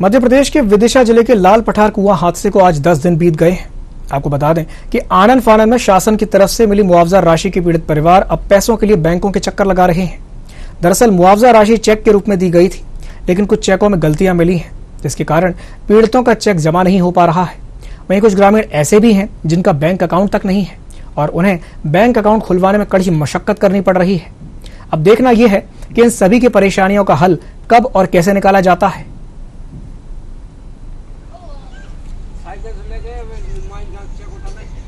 मध्य प्रदेश के विदिशा ज़िले के लाल पठार कुआँ हादसे को आज 10 दिन बीत गए आपको बता दें कि आनंद फानंद में शासन की तरफ़ से मिली मुआवजा राशि के पीड़ित परिवार अब पैसों के लिए बैंकों के चक्कर लगा रहे हैं। दरअसल मुआवजा राशि चेक के रूप में दी गई थी, लेकिन कुछ चेकों में गलतियाँ मिली हैं, जिसके कारण पीड़ितों का चेक जमा नहीं हो पा रहा है। वहीं कुछ ग्रामीण ऐसे भी हैं जिनका बैंक अकाउंट तक नहीं है, और उन्हें बैंक अकाउंट खुलवाने में कड़ी मशक्कत करनी पड़ रही है। अब देखना यह है कि इन सभी की परेशानियों का हल कब और कैसे निकाला जाता है। সাইকেল লেগে মাইন যাচ্ছে কোথায়